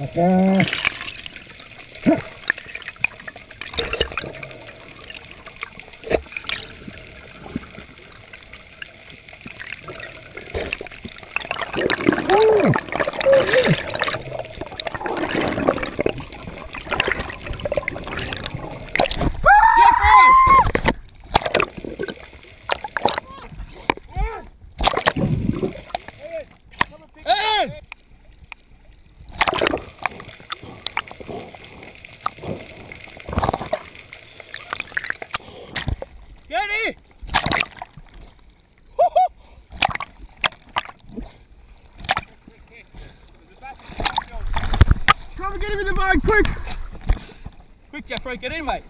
In! Get it! Come and get him in the boat, quick! Quick, Jeffrey, get in, mate.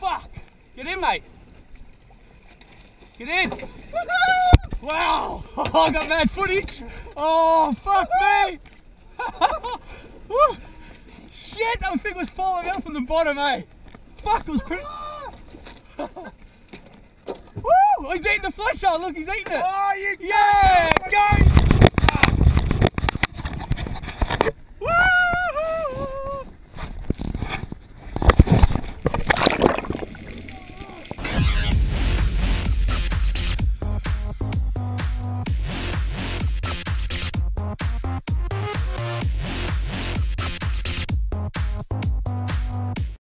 Fuck! Get in, mate. Get in. Wow! I got mad footage. Oh, fuck me! Shit, that thing was falling out from the bottom, eh? Fuck, it was pretty. Woo! He's eating the flesh out. Look, he's eating it. Oh, you Yeah, go!